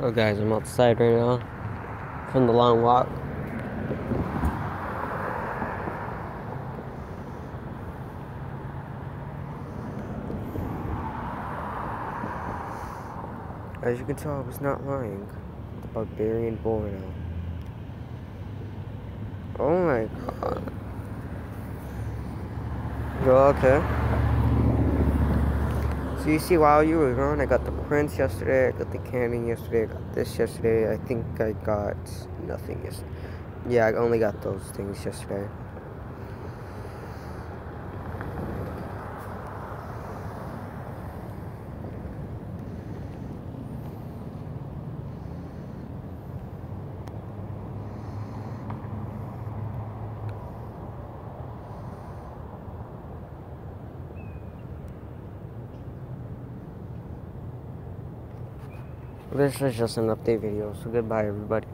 Oh guys, I'm outside right now from the long walk. As you can tell, I was not lying. The barbarian Borno. Oh my god. You okay? So you see, while you were gone, I got the Prince yesterday, I got the cannon yesterday, I got this yesterday. I think I got nothing yesterday. Yeah, I only got those things yesterday. This was just an update video, so goodbye everybody.